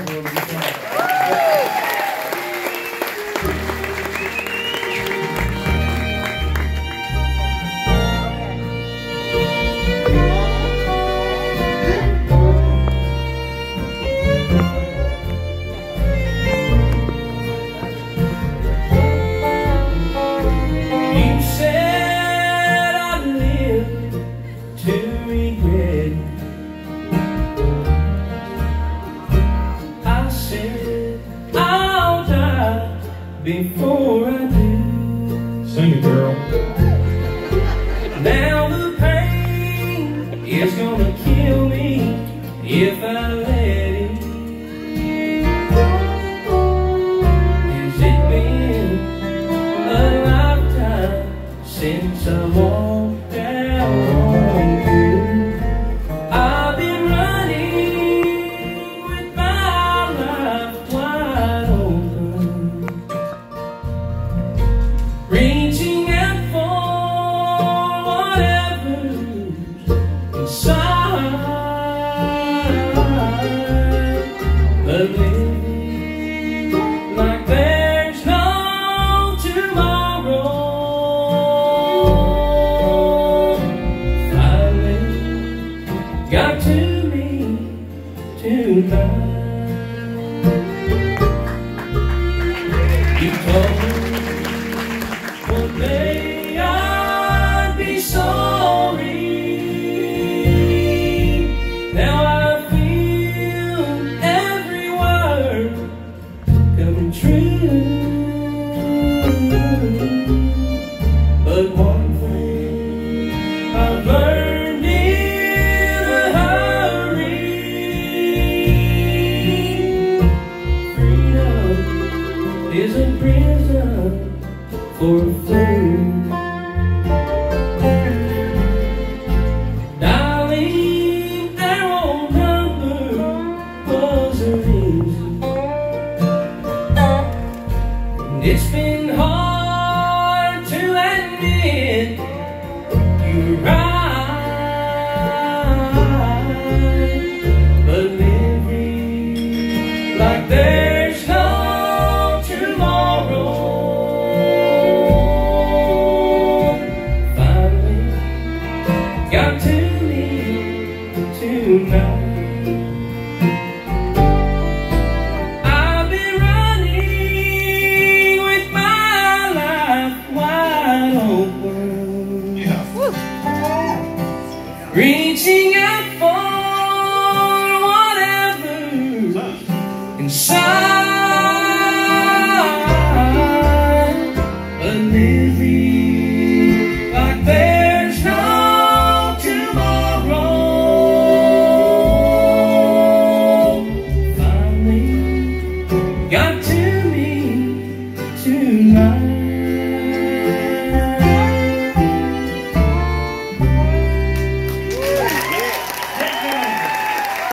You before I do. Sing it, girl. Now the pain is gonna kill me if I let it. Has it been a lifetime since I walked got to me tonight. You told for a fool. Darling, wasn't easy. And It's been de